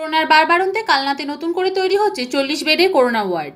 করোনার বারবারন্তে কালনাতে নতুন করে তৈরি হচ্ছে চল্লিশ বেডের করোনা ওয়ার্ড।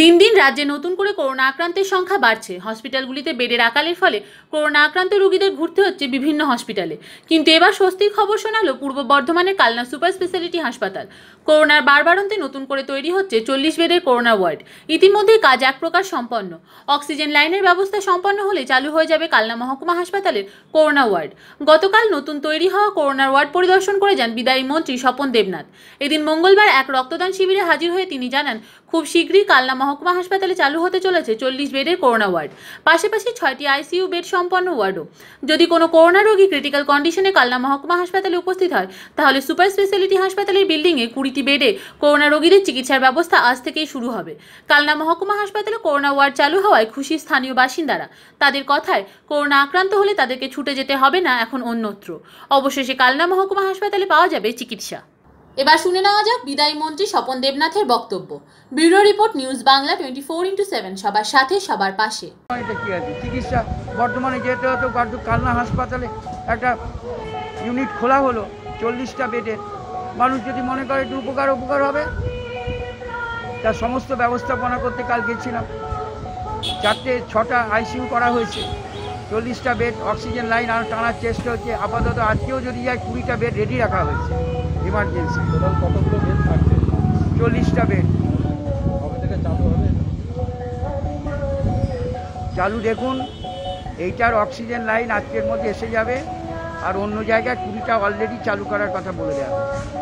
দিন দিন রাজ্যে নতুন করে করোনা আক্রান্তের সংখ্যা বাড়ছে। হসপিটালগুলিতে বেডের আকালের ফলে করোনা আক্রান্ত রোগীদের ঘুরতে হচ্ছে বিভিন্ন হসপিটালে। কিন্তু এবার স্বস্তির খবর শোনালো পূর্ব বর্ধমানের কালনা সুপার স্পেশালিটি হাসপাতাল। করোনার বারবারন্তে নতুন করে তৈরি হচ্ছে চল্লিশ বেডের করোনা ওয়ার্ড। ইতিমধ্যেই কাজ এক প্রকার সম্পন্ন। অক্সিজেন লাইনের ব্যবস্থা সম্পন্ন হলে চালু হয়ে যাবে কালনা মহকুমা হাসপাতালের করোনা ওয়ার্ড। গতকাল নতুন তৈরি হওয়া করোনার ওয়ার্ড পরিদর্শন করে যান বিদায়ী মন্ত্রী স্বপন দেবনাথ। এদিন মঙ্গলবার এক রক্তদান শিবিরে হাজির হয়ে তিনি জানান খুব শীঘ্রই কালনা মহকুমা হাসপাতালে চালু হতে চলেছে চল্লিশ বেডের করোনা ওয়ার্ড। পাশাপাশি ছয়টি আইসিইউ বেড সম্পন্ন ওয়ার্ডও। যদি কোনো করোনা রোগী ক্রিটিক্যাল কন্ডিশনে কালনা মহকুমা হাসপাতালে উপস্থিত হয়, তাহলে সুপার স্পেশালিটি হাসপাতালের বিল্ডিংয়ে কুড়িটি বেডে করোনা রোগীদের চিকিৎসার ব্যবস্থা আজ থেকেই শুরু হবে। কালনা মহকুমা হাসপাতালে করোনা ওয়ার্ড চালু হওয়ায় খুশি স্থানীয় বাসিন্দারা। তাদের কথায়, করোনা আক্রান্ত হলে তাদেরকে ছুটে যেতে হবে না, এখন অন্যত্র। অবশেষে কালনা মহকুমা হাসপাতালে পাওয়া যাবে চিকিৎসা। এবার শুনে নেওয়া যাক বিদায়ী মন্ত্রী স্বপন দেবনাথের বক্তব্য। Bureau report news Bangla twenty four into seven, সবার সাথে, সবার পাশে। চিকিৎসা। বর্তমানে যেতে হতো কালনা হাসপাতালে একটা ইউনিট খোলা হলো, চল্লিশটা বেডের। মানুষ যদি মনে করে একটু উপকার উপকার হবে তার সমস্ত ব্যবস্থাপনা করতে কাল গেছিলাম। চারটে, ছটা আইসিইউ করা হয়েছে। চল্লিশটা বেড অক্সিজেন লাইন আরও টানার চেষ্টা হচ্ছে। আপাতত আজকেও যদি যায় কুড়িটা বেড রেডি রাখা হয়েছে ইমার্জেন্সি কতগুলো বেড থাকছে? চল্লিশটা বেড। চালু দেখুন এইটার অক্সিজেন লাইন আজকের মধ্যে এসে যাবে আর অন্য জায়গায় কুড়িটা অলরেডি চালু করার কথা বলে দেওয়া হয়েছে।